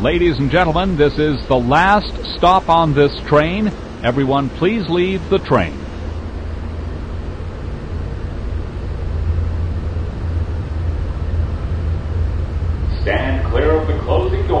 Ladies and gentlemen, this is the last stop on this train. Everyone, please leave the train. Stand clear of the closing door.